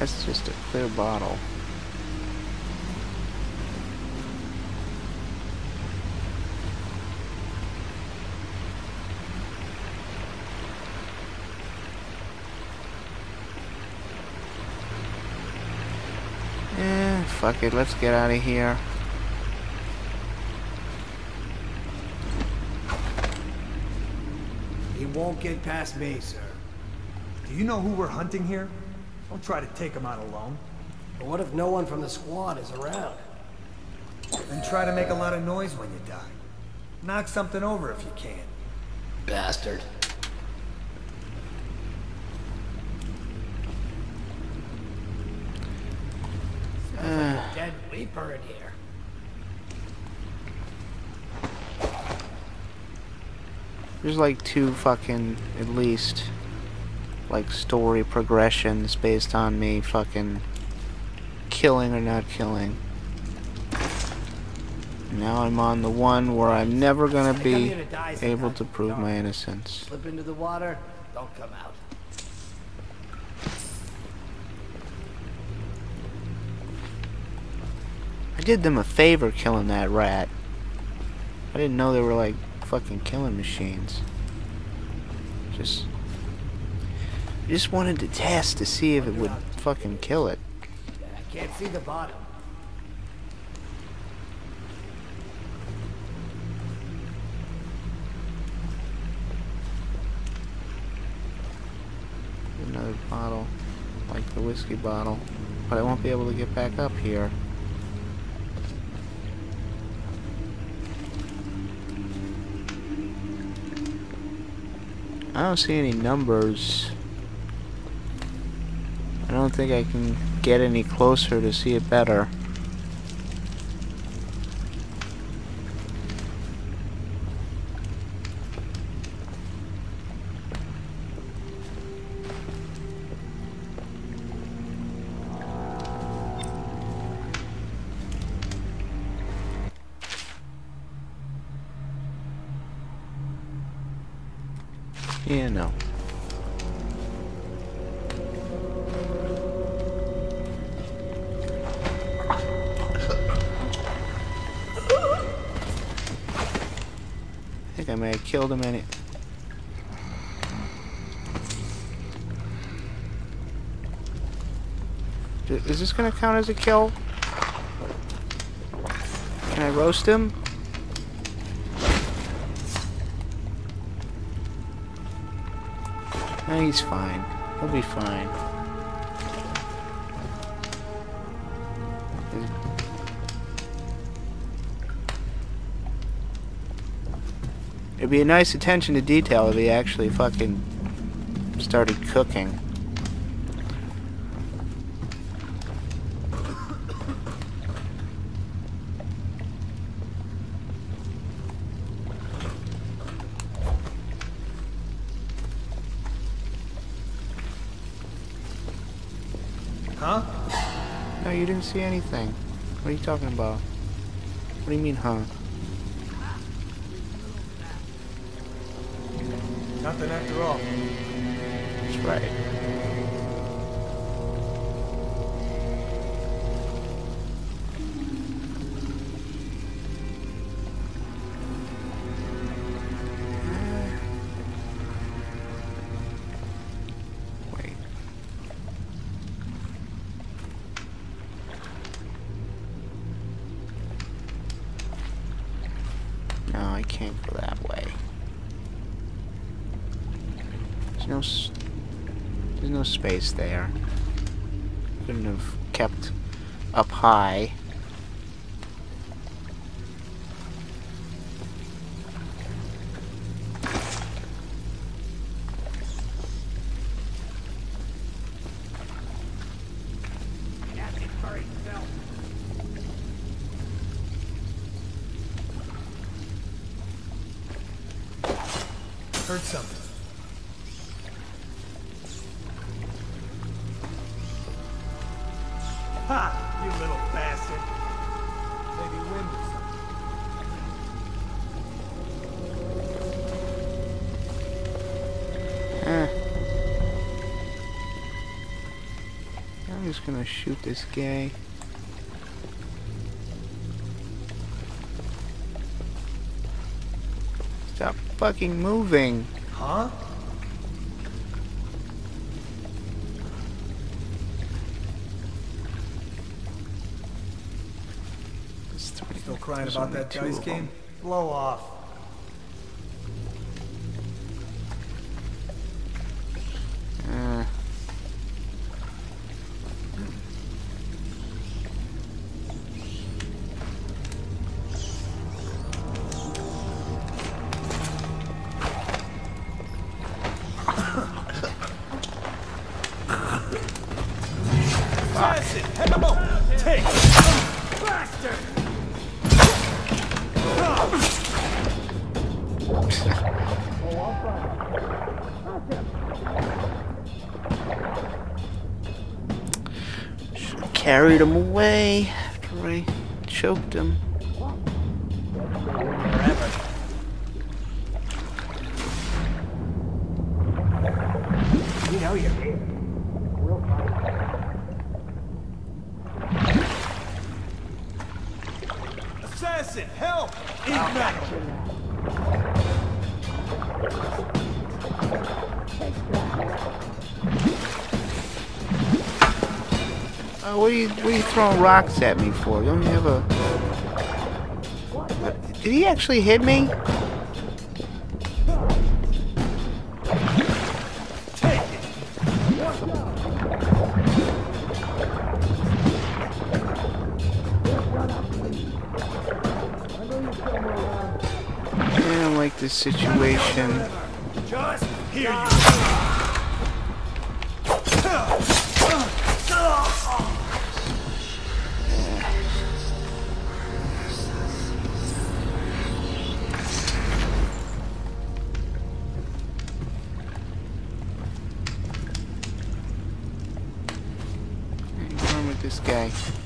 That's just a clear bottle. Eh, fuck it, let's get out of here. He won't get past me, sir. Do you know who we're hunting here? Don't try to take him out alone. But what if no one from the squad is around? Then try to make a lot of noise when you die. Knock something over if you can. Bastard. Uh, Dead Reaper in here. there's like two fucking, at least, like story progressions based on me fucking killing or not killing. Now I'm on the one where I'm never gonna be to able to prove my innocence. Slip into the water, don't come out. I did them a favor killing that rat. I didn't know they were like fucking killing machines. Just just wanted to test to see if it would fucking kill it. I can't see the bottom. Another bottle, like the whiskey bottle. But I won't be able to get back up here. I don't see any numbers. I don't think I can get any closer to see it better. Yeah, no. May have killed him in it. Is this gonna count as a kill? Can I roast him? He's fine. He'll be fine. It'd be a nice attention to detail if he actually fucking started cooking. Huh? No, you didn't see anything. What are you talking about? What do you mean, huh? Nothing after all. That's right. Space there. Couldn't have kept up high. Heard something. Just gonna shoot this guy. Stop fucking moving. Huh? Still crying about that dice game? Blow off. Him away after I choked him. We know you're here. Assassin, help! Eat Oh, what are you what are you throwing rocks at me for? Don't you have a Did he actually hit me? This situation. Just hear you. This guy?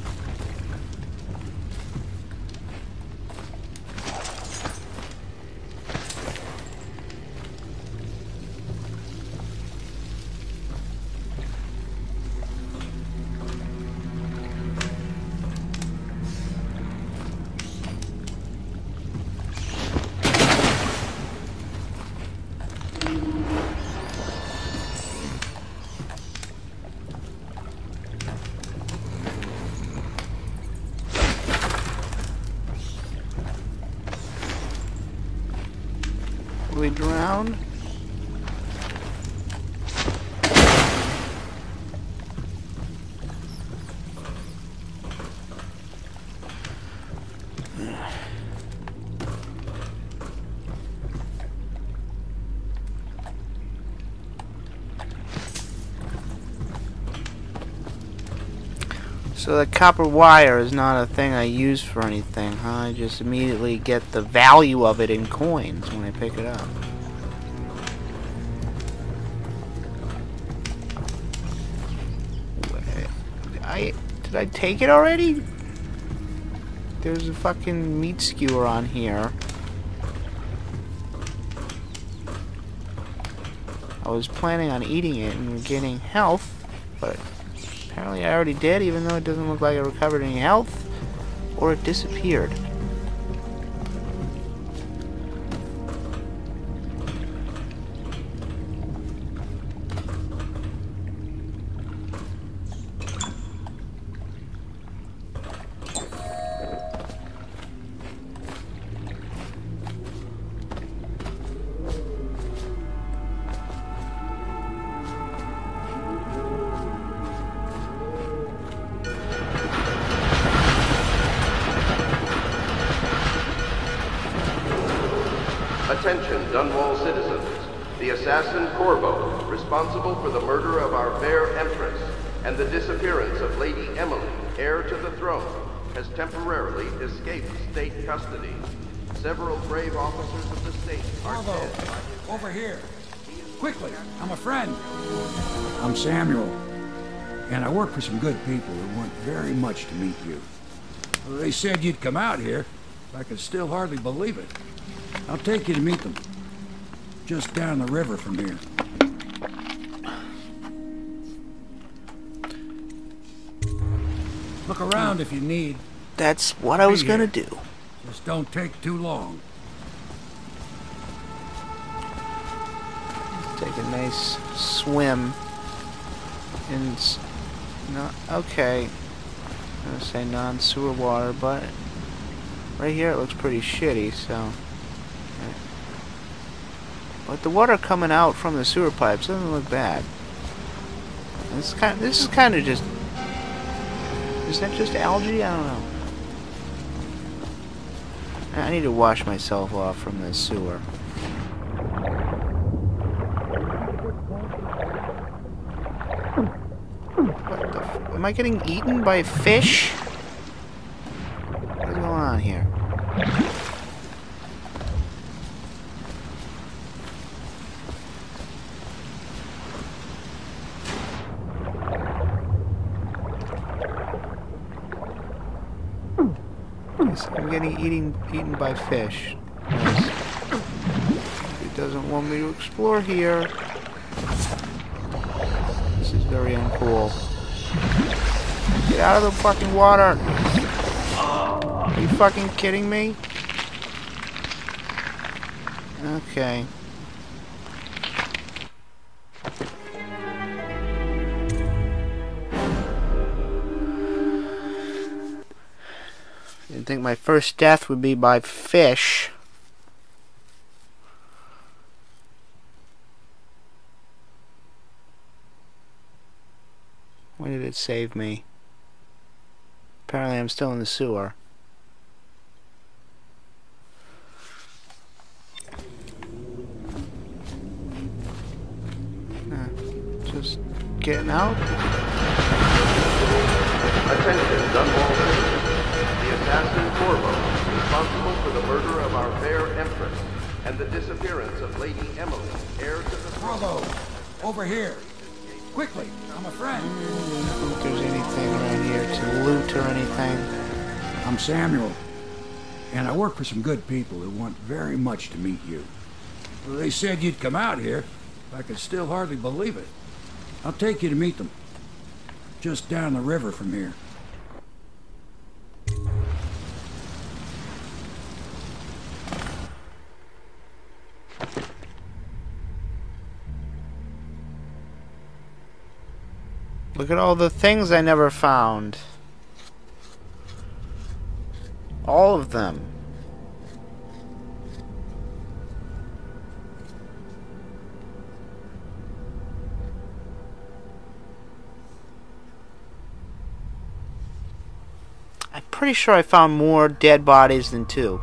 We drown? So the copper wire is not a thing I use for anything, huh? I just immediately get the value of it in coins when I pick it up. I did I take it already? There's a fucking meat skewer on here. I was planning on eating it and getting health, but apparently I already did, even though it doesn't look like I recovered any health, or it disappeared. Attention, Dunwall citizens. The assassin Corvo, responsible for the murder of our fair empress and the disappearance of Lady Emily, heir to the throne, has temporarily escaped state custody. Several brave officers of the state are Bravo! dead. Over here. Quickly, I'm a friend. I'm Samuel. And I work for some good people who want very much to meet you. They said you'd come out here. I can still hardly believe it. I'll take you to meet them. Just down the river from here. Look around if you need. That's what I was Be gonna do. Just don't take too long. Take a nice swim. In. not okay. I'm gonna say non-sewer water, but right here it looks pretty shitty. So. But the water coming out from the sewer pipes doesn't look bad. This kind. This is kind of just. Is that just algae? I don't know. I need to wash myself off from the sewer. What the f- Am I getting eaten by fish? What's going on here? Yes, I'm getting eating eaten by fish. It doesn't want me to explore here. This is very uncool. Get out of the fucking water! Are you fucking kidding me? Okay. Didn't think my first death would be by fish. Why did it save me? Apparently I'm still in the sewer. Just getting out? Attention, Dunwall citizens. The assassin Corvo, responsible for the murder of our fair empress and the disappearance of Lady Emily, heir to the throne. Bravo! Over here! Quickly! I'm a friend. I don't think there's anything around here to loot or anything. I'm Samuel. And I work for some good people who want very much to meet you. Well, they said you'd come out here. I could still hardly believe it. I'll take you to meet them. Just down the river from here. Look at all the things I never found. All of them. I'm pretty sure I found more dead bodies than two.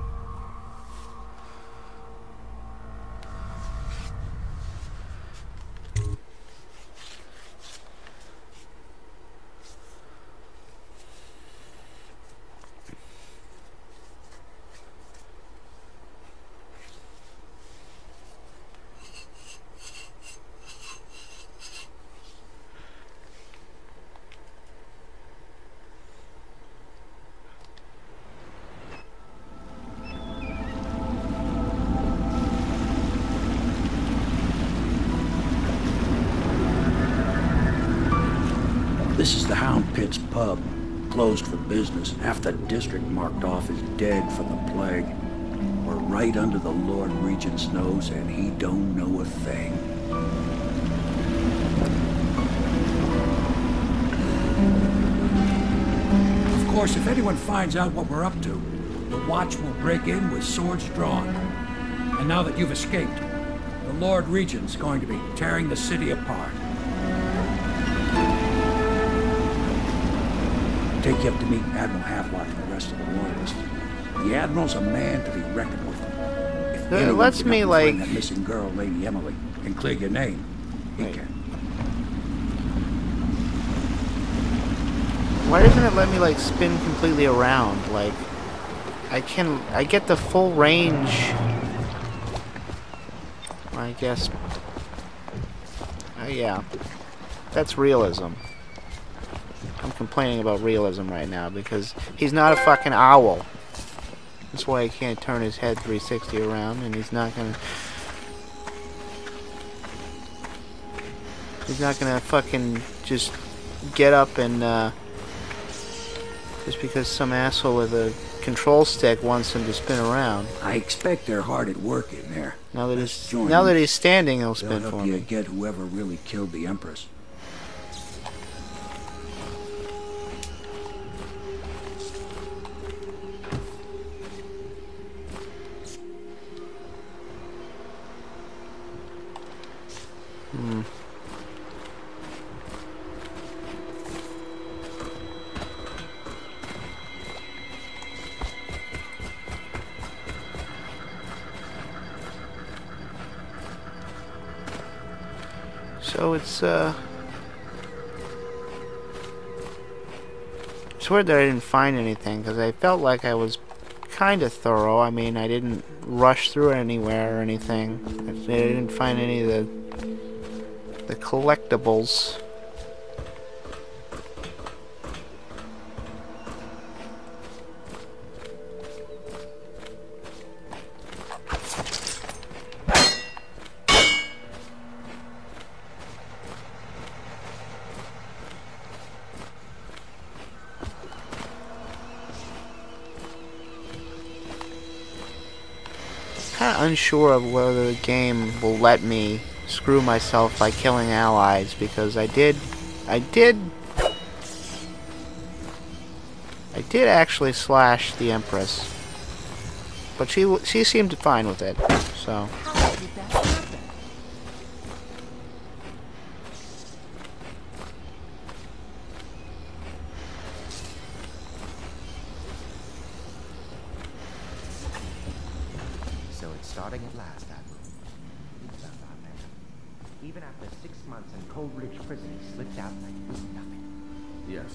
Right under the Lord Regent's nose, and he don't know a thing. Of course, if anyone finds out what we're up to, the Watch will break in with swords drawn. And now that you've escaped, the Lord Regent's going to be tearing the city apart. take you up to meet Admiral Havelock and the rest of the Loyalists. The Admiral's a man to be reckoned with. Uh, anyone lets me, you like- that missing girl, Lady Emily, and clear your name, he Right. can. Why doesn't it let me like spin completely around? Like I can I get the full range. I guess. Uh, yeah, that's realism. I'm complaining about realism right now because he's not a fucking owl. That's why he can't turn his head 360 around, and he's not gonna. He's not gonna fucking just get up and uh, Just because some asshole with a control stick wants him to spin around. I expect they're hard at work in there. Now that Let's he's now that he's standing, he'll They'll spin help for you me. get whoever really killed the Empress. So it's uh It's weird that I didn't find anything because I felt like I was kind of thorough. I mean, I didn't rush through anywhere or anything. I didn't find any of the the collectibles. unsure of whether the game will let me screw myself by killing allies because I did I did I did actually slash the Empress. But she she seemed fine with it so How did that happen? So it's starting at last, Admiral. It's not our man. Even after six months in Cold Ridge Prison, he slipped out like it was nothing. Yes.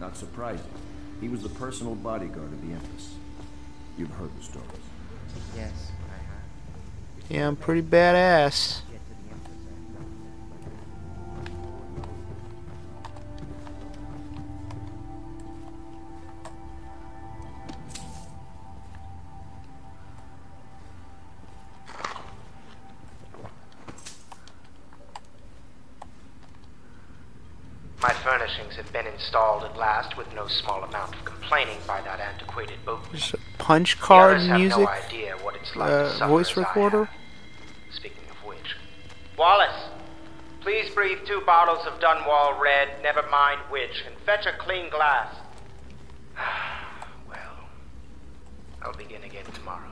Not surprising. He was the personal bodyguard of the Empress. You've heard the stories. Yes, I have. yeah I'm pretty badass Furnishings have been installed at last with no small amount of complaining by that antiquated boatman. Punch card music no idea what it's like uh, voice recorder. Speaking of which, Wallace, please breathe two bottles of Dunwall Red, never mind which, and fetch a clean glass. well, I'll begin again tomorrow.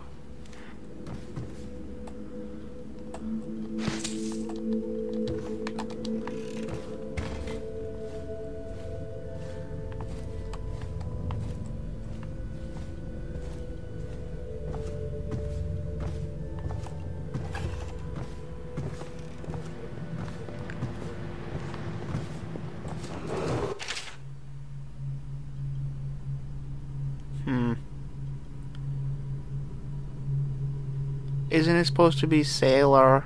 Isn't it supposed to be sailor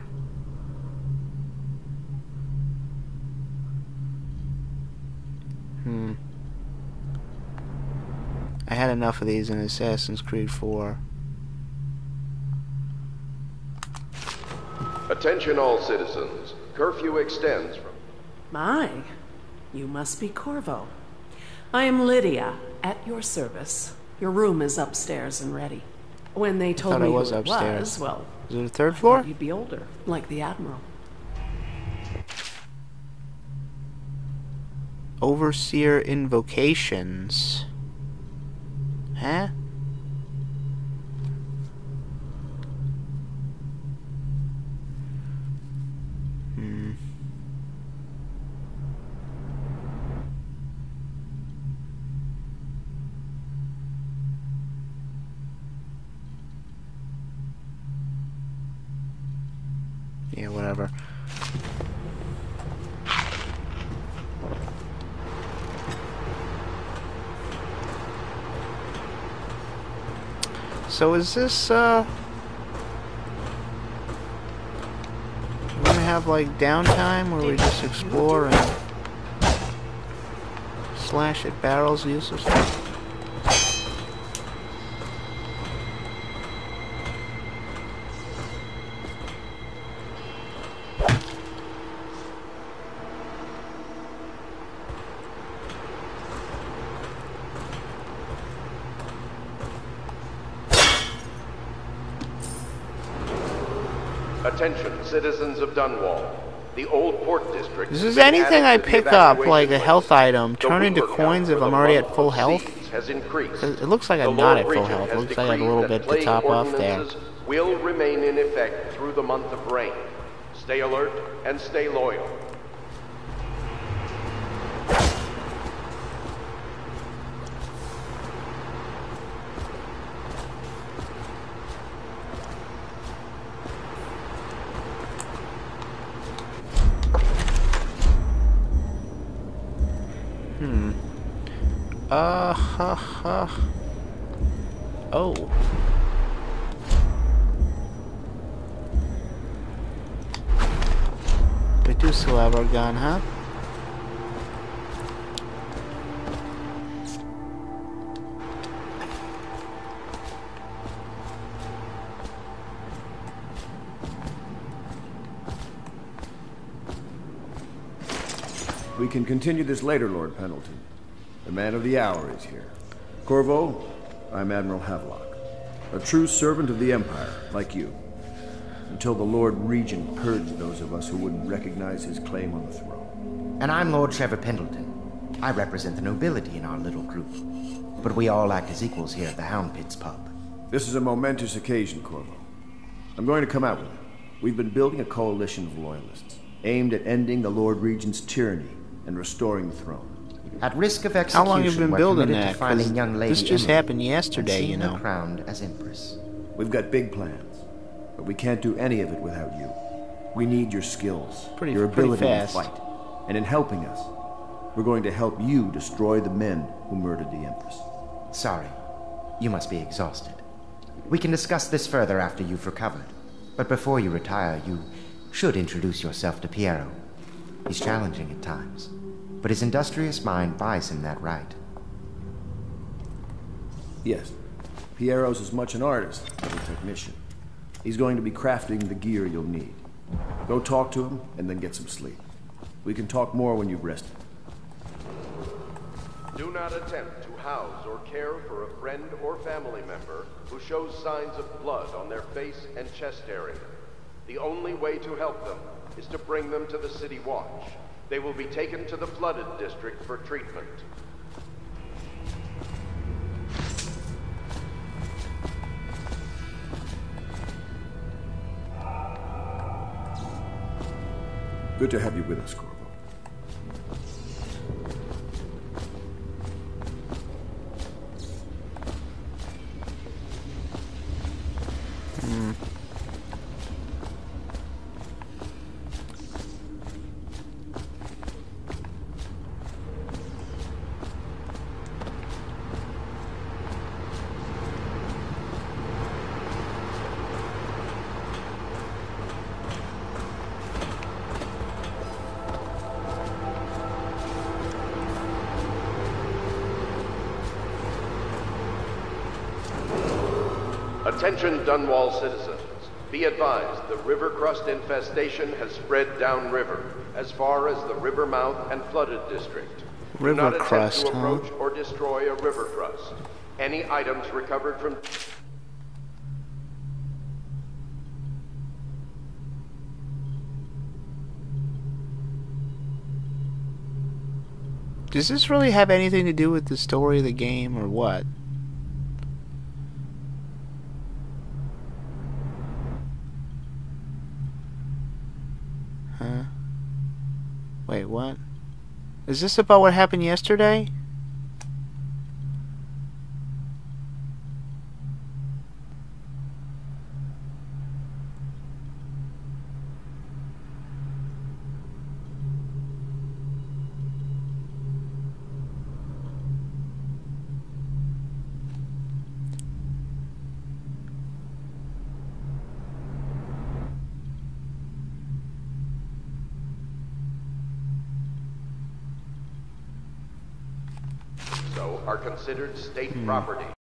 Hmm. I had enough of these in Assassin's Creed 4. Attention all citizens. Curfew extends from My, you must be Corvo. I am Lydia, at your service. Your room is upstairs and ready. When they told I me was who it upstairs. was, well, Is it the third I floor? you'd be older, like the Admiral. Overseer Invocations. Huh? Hmm. Yeah, whatever. So is this, uh... We're gonna have, like, downtime where we just explore and... Slash at barrels uselessly? Attention, citizens of Dunwall. The old port district. This is anything I pick up, like a health item, turn into coins if I'm already at full health? Has increased. It looks like I'm not at full health. has Looks like I have a little bit to top off there. Will remain in effect through the month of rain. Stay alert and stay loyal. Uh, ha, ha. Oh. We do still have our gun, huh? We can continue this later, Lord Pendleton. The man of the hour is here. Corvo, I'm Admiral Havelock. A true servant of the Empire, like you. Until the Lord Regent purged those of us who wouldn't recognize his claim on the throne. And I'm Lord Trevor Pendleton. I represent the nobility in our little group. But we all act as equals here at the Hound Pits pub. This is a momentous occasion, Corvo. I'm going to come out with it. We've been building a coalition of loyalists, aimed at ending the Lord Regent's tyranny and restoring the throne. At risk of How execution, long have you been we're building committed that? to finding 'Cause young Lady this just Emily happened yesterday, you her know. crowned as Empress. We've got big plans, but we can't do any of it without you. We need your skills, Pretty- your pretty ability fast. to fight. And in helping us, we're going to help you destroy the men who murdered the Empress. Sorry, you must be exhausted. We can discuss this further after you've recovered. But before you retire, you should introduce yourself to Piero. He's challenging at times, but his industrious mind buys him that right. Yes, Piero's as much an artist as a technician. He's going to be crafting the gear you'll need. Go talk to him and then get some sleep. We can talk more when you've rested. Do not attempt to house or care for a friend or family member who shows signs of blood on their face and chest area. The only way to help them is to bring them to the City Watch. They will be taken to the flooded district for treatment. Good to have you with us, Corvo. Attention Dunwall citizens. Be advised, the river krust infestation has spread downriver, as far as the river mouth and flooded district. Do River not attempt crust, to huh? approach or destroy a river krust. Any items recovered from Does this really have anything to do with the story of the game or what? Huh? Wait, what? Is this about what happened yesterday? so are considered state property.